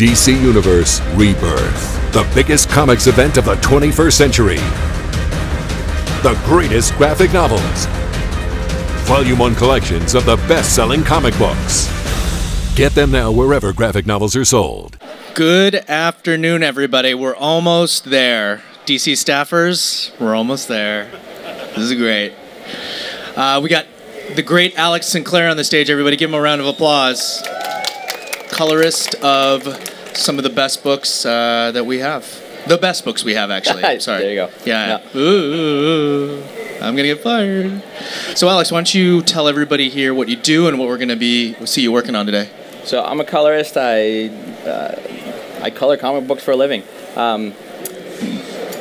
DC Universe Rebirth, the biggest comics event of the 21st century. The greatest graphic novels. Volume 1 collections of the best selling comic books. Get them now wherever graphic novels are sold. Good afternoon, everybody. We're almost there. DC staffers, we're almost there. This is great. Uh, we got the great Alex Sinclair on the stage, everybody. Give him a round of applause. Colorist of some of the best books uh, that we have. The best books we have, actually. Sorry. there you go. Yeah. Ooh, I'm gonna get fired. So, Alex, why don't you tell everybody here what you do and what we're gonna be see you working on today? So I'm a colorist. I uh, I color comic books for a living. Um,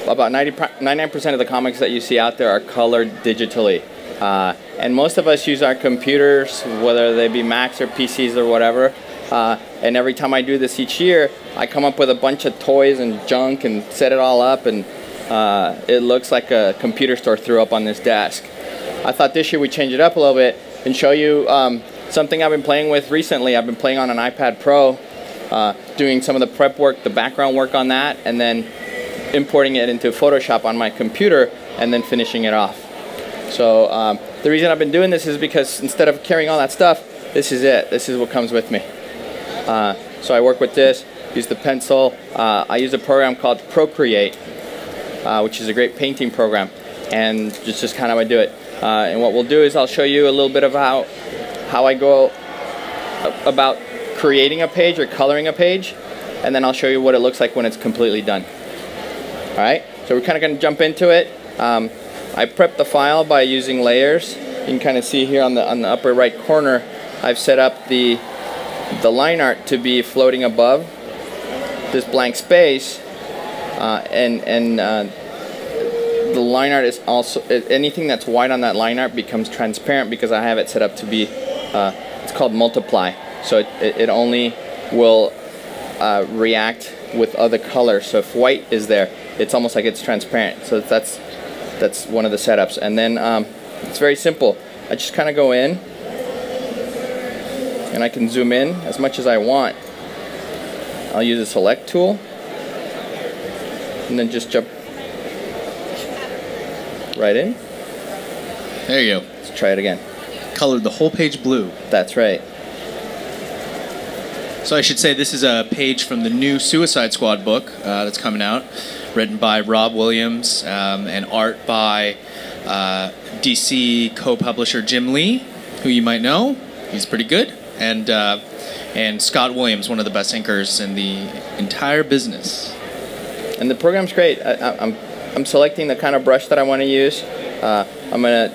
about 99% of the comics that you see out there are colored digitally. Uh, and most of us use our computers, whether they be Macs or PCs or whatever. Uh, and every time I do this each year, I come up with a bunch of toys and junk and set it all up, and uh, it looks like a computer store threw up on this desk. I thought this year we'd change it up a little bit and show you um, something I've been playing with recently. I've been playing on an iPad Pro, uh, doing some of the prep work, the background work on that, and then importing it into Photoshop on my computer and then finishing it off. So um, the reason I've been doing this is because instead of carrying all that stuff, this is it. This is what comes with me. Uh, so I work with this, use the pencil. Uh, I use a program called Procreate, uh, which is a great painting program. And just, just kind of how I do it. Uh, and what we'll do is I'll show you a little bit of how, how I go about creating a page or coloring a page. And then I'll show you what it looks like when it's completely done. Alright, so we're kind of going to jump into it. Um, I prepped the file by using layers. You can kind of see here on the, on the upper right corner, I've set up the, the line art to be floating above this blank space. Uh, and and uh, the line art is also, anything that's white on that line art becomes transparent because I have it set up to be, uh, it's called multiply. So it, it only will uh, react with other colors. So if white is there, it's almost like it's transparent. So that's that's one of the setups. And then um, it's very simple. I just kind of go in and I can zoom in as much as I want. I'll use a select tool and then just jump right in. There you go. Let's try it again. Colored the whole page blue. That's right. So I should say this is a page from the new Suicide Squad book uh, that's coming out, written by Rob Williams um, and art by uh, DC co-publisher Jim Lee, who you might know. He's pretty good, and uh, and Scott Williams, one of the best inkers in the entire business. And the program's great. I, am I'm, I'm selecting the kind of brush that I want to use. Uh, I'm gonna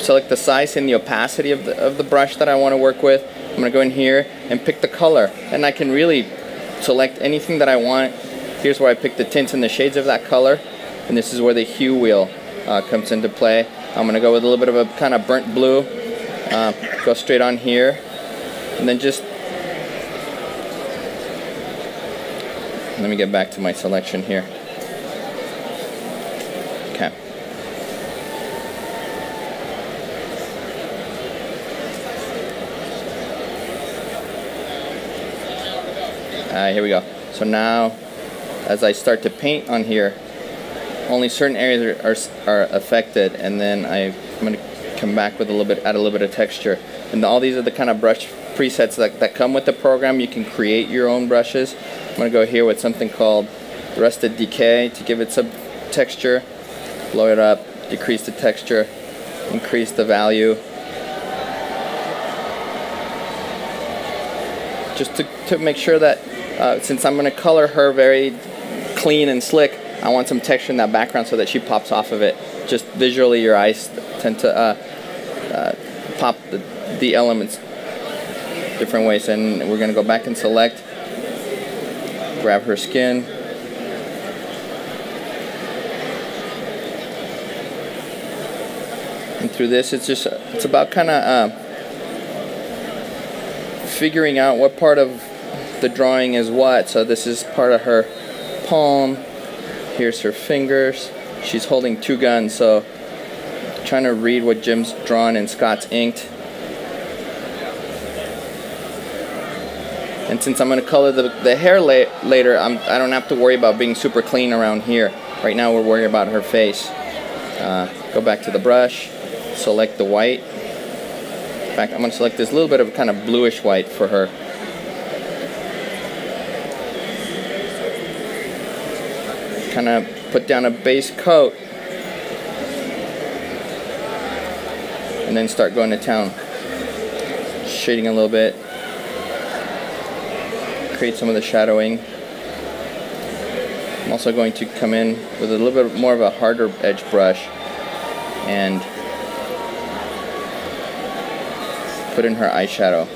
select the size and the opacity of the, of the brush that I want to work with. I'm to go in here and pick the color and I can really select anything that I want. Here's where I pick the tints and the shades of that color and this is where the hue wheel uh, comes into play. I'm going to go with a little bit of a kind of burnt blue, uh, go straight on here and then just let me get back to my selection here. Okay. Uh, here we go. So now, as I start to paint on here, only certain areas are, are, are affected, and then I, I'm going to come back with a little bit, add a little bit of texture. And all these are the kind of brush presets that, that come with the program. You can create your own brushes. I'm going to go here with something called Rusted Decay to give it some texture. Blow it up, decrease the texture, increase the value. Just to, to make sure that uh, since I'm going to color her very clean and slick, I want some texture in that background so that she pops off of it. Just visually, your eyes tend to uh, uh, pop the, the elements different ways. And we're to go back and select, grab her skin. And through this, it's just, it's about kind of uh, figuring out what part of the drawing is what. So this is part of her palm. Here's her fingers. She's holding two guns, so trying to read what Jim's drawn and Scott's inked. And since I'm going to color the, the hair la later, I'm, I don't have to worry about being super clean around here. Right now we're worried about her face. Uh, go back to the brush, select the white. In fact, I'm going to select this little bit of kind of bluish white for her. Kind of put down a base coat. And then start going to town. Shading a little bit. Create some of the shadowing. I'm also going to come in with a little bit more of a harder edge brush and put in her eyeshadow.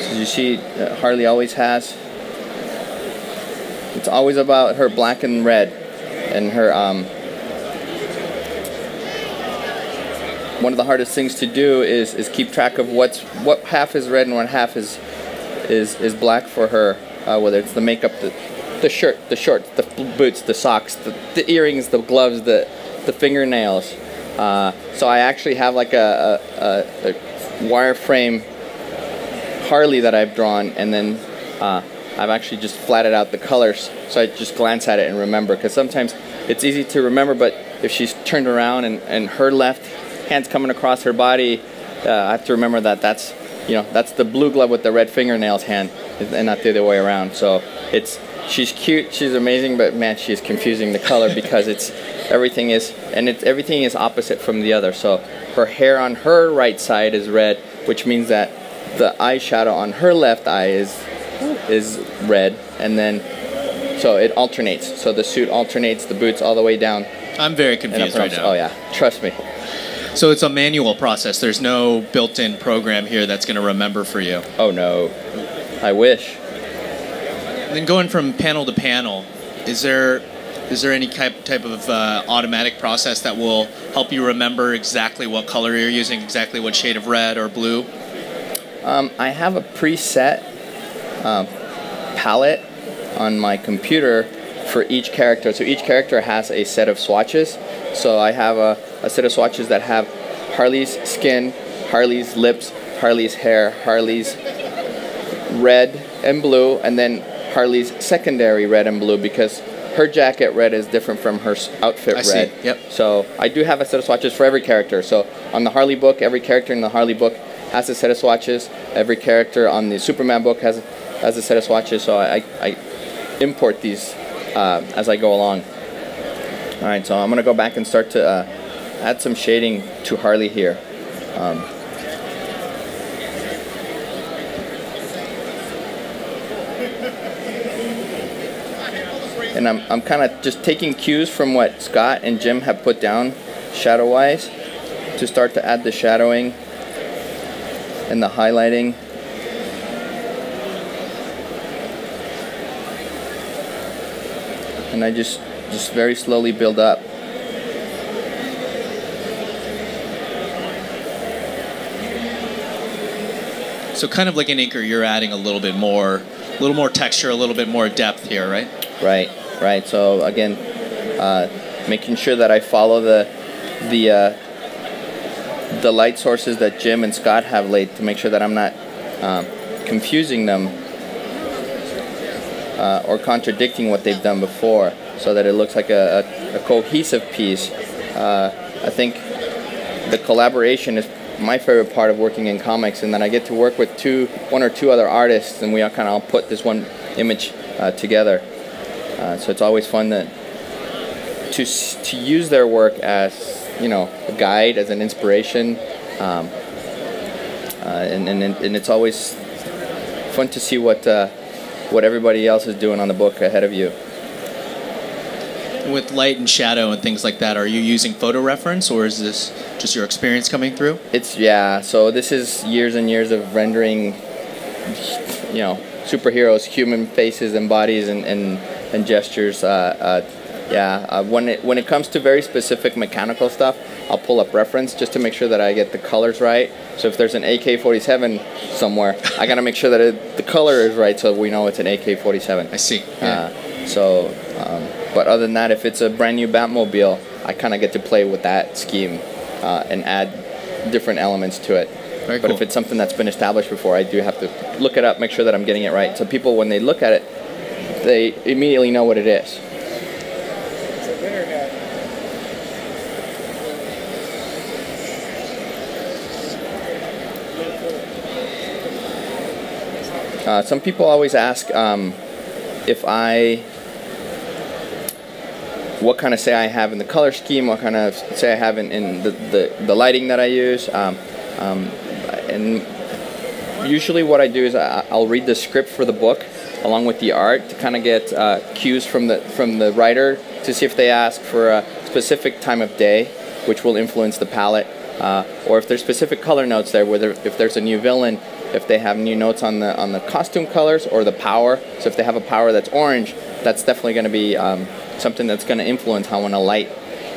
So you see, Harley always has. It's always about her black and red, and her um, one of the hardest things to do is, is keep track of what's what half is red and what half is is is black for her. Uh, whether it's the makeup, the the shirt, the shorts, the boots, the socks, the, the earrings, the gloves, the the fingernails. Uh, so I actually have like a, a, a, wireframe Harley that I've drawn, and then uh, I've actually just flatted out the colors. So I just glance at it and remember, because sometimes it's easy to remember, but if she's turned around and, and her left hand's coming across her body, uh, I have to remember that that's you know that's the blue glove with the red fingernails hand, and not the other way around. So it's she's cute, she's amazing, but man, she's confusing the color because it's everything is and it's everything is opposite from the other. So her hair on her right side is red, which means that the eyeshadow on her left eye is is red, and then so it alternates. So the suit alternates the boots all the way down. I'm very confused right now. Oh yeah, trust me. So it's a manual process. There's no built-in program here that's going to remember for you. Oh no, I wish. And then going from panel to panel, is there is there any type type of uh, automatic process that will help you remember exactly what color you're using, exactly what shade of red or blue? Um, I have a preset palette on my computer for each character. So each character has a set of swatches. So I have a, a set of swatches that have Harley's skin, Harley's lips, Harley's hair, Harley's red and blue, and then Harley's secondary red and blue because her jacket red is different from her outfit I see. red. Yep. So I do have a set of swatches for every character. So on the Harley book, every character in the Harley book has a set of swatches. Every character on the Superman book has has a set of swatches. So I, I import these uh, as I go along. All right, so I'm gonna go back and start to uh, add some shading to Harley here. Um, and I'm, I'm kind of just taking cues from what Scott and Jim have put down shadow wise to start to add the shadowing and the highlighting. And I just just very slowly build up. So kind of like an inker, you're adding a little bit more, a little more texture, a little bit more depth here, right? Right, right. So again, uh, making sure that I follow the the uh, the light sources that Jim and Scott have laid to make sure that I'm not um, confusing them uh, or contradicting what they've done before, so that it looks like a, a, a cohesive piece. Uh, I think the collaboration is my favorite part of working in comics, and then I get to work with two, one or two other artists, and we all kind of all put this one image uh, together. Uh, so it's always fun that to to use their work as you know a guide, as an inspiration, um, uh, and, and and it's always fun to see what uh, what everybody else is doing on the book ahead of you. With light and shadow and things like that, are you using photo reference or is this just your experience coming through? It's yeah. So this is years and years of rendering, you know, superheroes, human faces and bodies and and, and gestures. Uh, uh, yeah. Uh, when it when it comes to very specific mechanical stuff, I'll pull up reference just to make sure that I get the colors right. So if there's an AK-47 somewhere, I gotta make sure that it, the color is right so we know it's an AK-47. I see. Yeah. Uh, so Um, but other than that, if it's a brand new Batmobile, I kind of get to play with that scheme uh, and add different elements to it. Very but cool. if it's something that's been established before, I do have to look it up, make sure that I'm getting it right. So people, when they look at it, they immediately know what it is. Uh, some people always ask um, if I, what kind of say I have in the color scheme, what kind of say I have in, in the, the, the lighting that I use. Um, um, and usually what I do is I, I'll read the script for the book along with the art to kind of get uh, cues from the, from the writer to see if they ask for a specific time of day, which will influence the palette. Uh, or if there's specific color notes there, whether if there's a new villain, if they have new notes on the on the costume colors or the power. So if they have a power that's orange, that's definitely going to be um, something that's going to influence how I want to light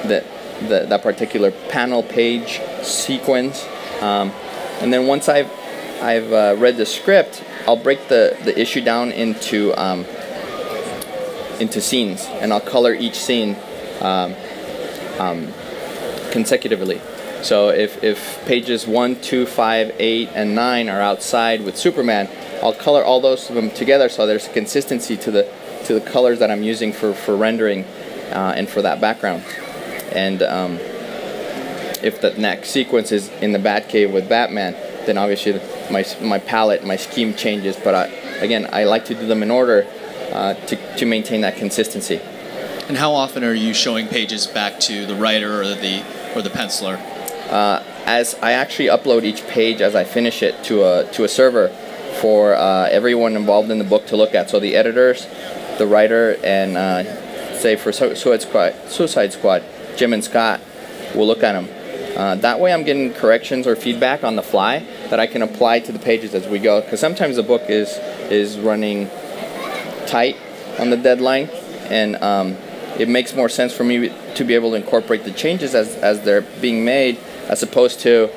the that particular panel page sequence. Um, and then once I've I've uh, read the script, I'll break the the issue down into um, into scenes, and I'll color each scene um, um, consecutively. So if, if pages 1, 2, 5, 8, and 9 are outside with Superman, I'll color all those of them together so there's consistency to the to the colors that I'm using for, for rendering uh, and for that background. And um, if the next sequence is in the Batcave with Batman, then obviously my, my palette, my scheme changes. But I, again, I like to do them in order uh, to, to maintain that consistency. And how often are you showing pages back to the writer or the or the penciler? Uh, as I actually upload each page as I finish it to a to a server for uh, everyone involved in the book to look at. So the editors, the writer, and uh, say for Suicide Squad, Suicide Squad, Jim and Scott will look at them. Uh, that way, I'm getting corrections or feedback on the fly that I can apply to the pages as we go. Because sometimes the book is is running tight on the deadline, and um, it makes more sense for me to be able to incorporate the changes as, as they're being made, as opposed to,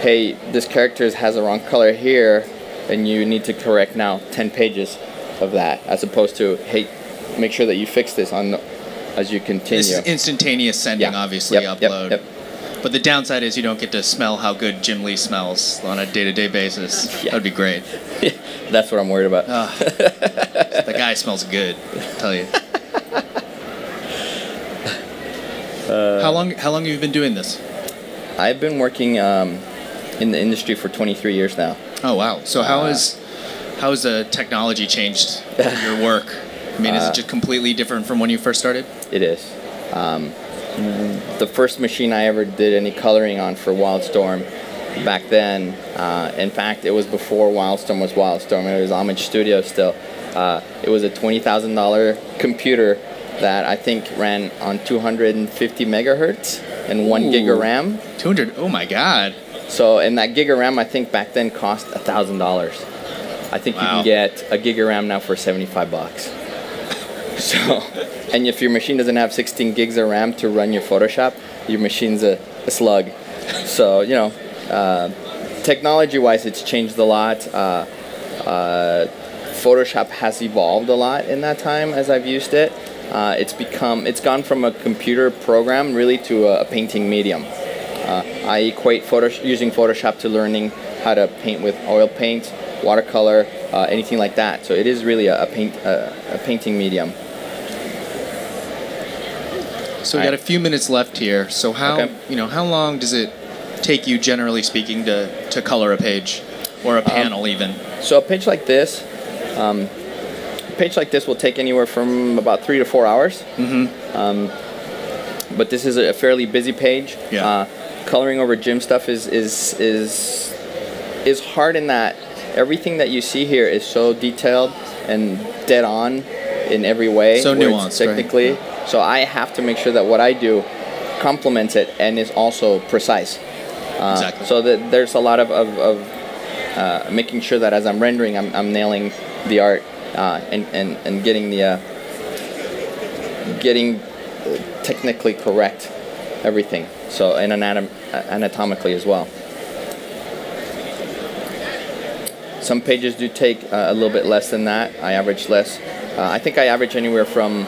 hey, this character has a wrong color here, and you need to correct now 10 pages of that, as opposed to, hey, make sure that you fix this on the, as you continue. This is instantaneous sending, Yeah. obviously, Yep, yep, upload. yep. But the downside is you don't get to smell how good Jim Lee smells on a day-to-day basis. Yeah. That'd be great. That's what I'm worried about. The guy smells good. I tell you. Uh, how long? How long have you been doing this? I've been working um, in the industry for 23 years now. Oh wow! So how Uh, has how has the technology changed your work? I mean, is Uh, it just completely different from when you first started? It is. Um, the first machine I ever did any coloring on for Wildstorm back then, uh, in fact, it was before Wildstorm was Wildstorm. It was Homage Studio still. Uh, it was a $20,000 computer that I think ran on 250 megahertz and one gig of RAM. Two hundred. Oh my God! So, and that gig of RAM I think back then cost $1,000. I think you can get a gig of RAM now for 75 bucks. So, and if your machine doesn't have 16 gigs of RAM to run your Photoshop, your machine's a, a slug. So, you know, uh, technology wise, it's changed a lot. Uh, uh, Photoshop has evolved a lot in that time as I've used it. Uh, it's become, it's gone from a computer program really to a, a painting medium. Uh, I equate Photosh- using Photoshop to learning how to paint with oil paint, watercolor, uh, anything like that. So it is really a, a paint a, a painting medium. So we got a few minutes left here. So how Okay. you know how long does it take you, generally speaking, to to color a page or a Um, panel even? So a page like this, um, page like this will take anywhere from about three to four hours. Mm-hmm. Um, but this is a fairly busy page. Yeah. Uh, coloring over Jim stuff is is is is hard in that everything that you see here is so detailed and dead on in every way. So nuanced, right? technically. So I have to make sure that what I do complements it and is also precise. Uh, Exactly. So that there's a lot of, of, of uh, making sure that as I'm rendering, I'm, I'm nailing the art and, and, and getting the uh, getting uh, technically correct everything. So and anatom- uh, anatomically as well. Some pages do take uh, a little bit less than that. I average less. Uh, I think I average anywhere from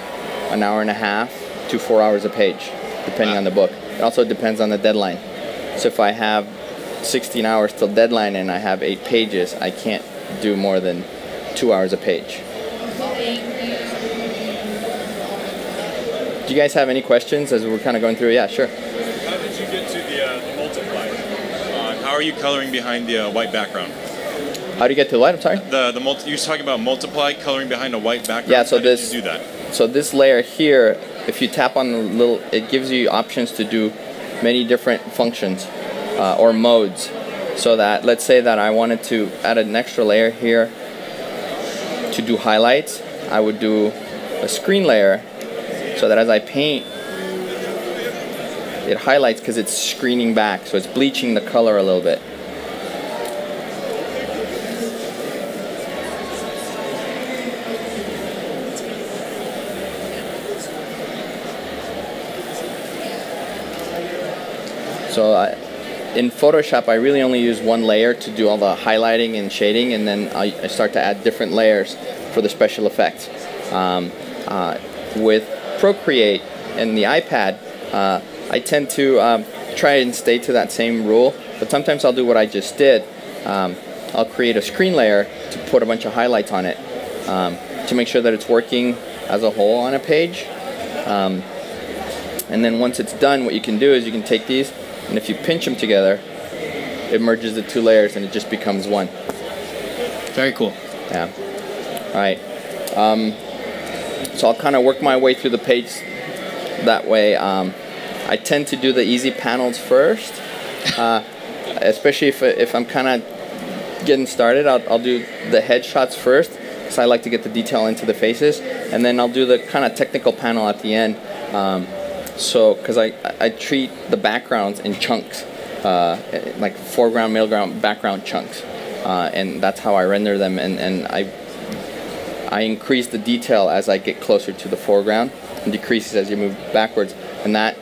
an hour and a half to four hours a page, depending on the book. It also depends on the deadline. So if I have 16 hours till deadline and I have eight pages, I can't do more than two hours a page. Do you guys have any questions as we're kind of going through? Yeah, sure. How did you get to the, uh, the multiply? Uh, how are you coloring behind the uh, white background? How do you get to the light? I'm sorry. The the multi, you were talking about multiply coloring behind a white background. Yeah, so How this- do that. So this layer here, if you tap on the little, it gives you options to do many different functions uh, or modes. So that, let's say that I wanted to add an extra layer here to do highlights, I would do a screen layer so that as I paint, it highlights because it's screening back, so it's bleaching the color a little bit. So in Photoshop, I really only use one layer to do all the highlighting and shading, and then I, I start to add different layers for the special effects. Um, uh, with Procreate and the iPad, uh, I tend to um, try and stay to that same rule, but sometimes I'll do what I just did. Um, I'll create a screen layer to put a bunch of highlights on it um, to make sure that it's working as a whole on a page. Um, and then once it's done, what you can do is you can take these, and if you pinch them together, it merges the two layers and it just becomes one. Very cool. Yeah. All right. Um, so I'll kind of work my way through the page that way. Um, I tend to do the easy panels first, uh, especially if, if I'm kind of getting started. I'll, I'll do the headshots first, so I like to get the detail into the faces, and then I'll do the kind of technical panel at the end. Um, so, because I, I treat the backgrounds in chunks, uh, like foreground, middle ground, background chunks, uh, and that's how I render them. And, and I I increase the detail as I get closer to the foreground, and decreases as you move backwards. And that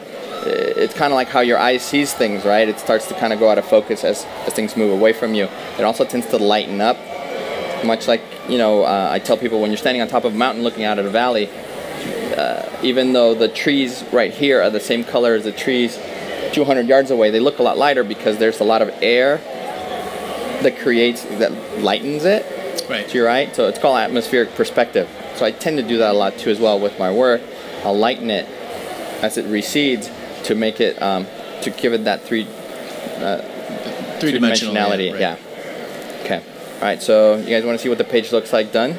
it's kind of like how your eye sees things, right? It starts to kind of go out of focus as as things move away from you. It also tends to lighten up, much like you know uh, I tell people when you're standing on top of a mountain looking out at a valley uh, even though the trees right here are the same color as the trees 200 yards away, they look a lot lighter because there's a lot of air that creates, that lightens it Right. to your right. So it's called atmospheric perspective. So I tend to do that a lot too as well with my work. I'll lighten it as it recedes to make it, um, to give it that three, Three dimensional. dimensionality. right. Yeah. Okay. All right. So you guys want to see what the page looks like done?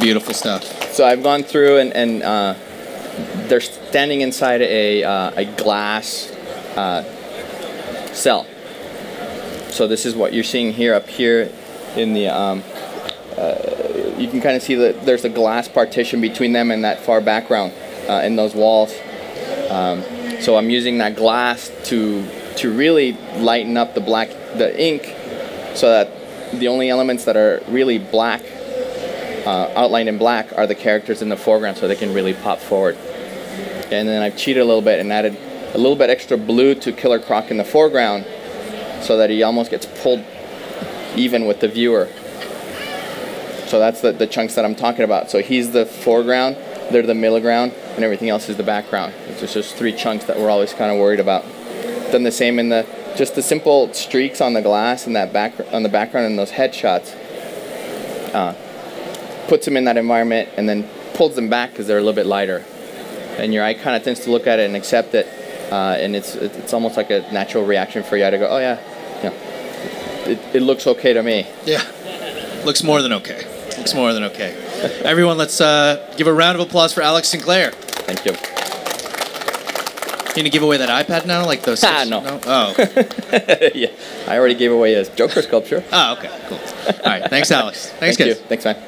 Beautiful stuff. So I've gone through and, and uh, they're standing inside a, uh, a glass uh, cell. So this is what you're seeing here up here in the. Um, uh, you can kind of see that there's a glass partition between them and that far background uh, in those walls. Um, so I'm using that glass to to really lighten up the black the ink, so that the only elements that are really black uh, outlined in black are the characters in the foreground so they can really pop forward. And then I've cheated a little bit and added a little bit extra blue to Killer Croc in the foreground so that he almost gets pulled even with the viewer. So that's the, the chunks that I'm talking about. So he's the foreground, they're the middle ground, and everything else is the background. It's just those three chunks that we're always kind of worried about. Done the same in the just the simple streaks on the glass and that back on the background and those headshots. Uh, puts them in that environment and then pulls them back because they're a little bit lighter. And your eye kind of tends to look at it and accept it, uh, and it's it's almost like a natural reaction for your eye to go, oh yeah, yeah, it, it looks okay to me. Yeah. Looks more than okay. Looks more than okay. Everyone, let's uh, give a round of applause for Alex Sinclair. Thank you. You gonna give away that iPad now, like those? Ah, no. Oh. yeah, I already gave away a Joker sculpture. Oh, okay. Cool. All right. Thanks, Alex. Thanks, Thank guys. you. Thanks, man.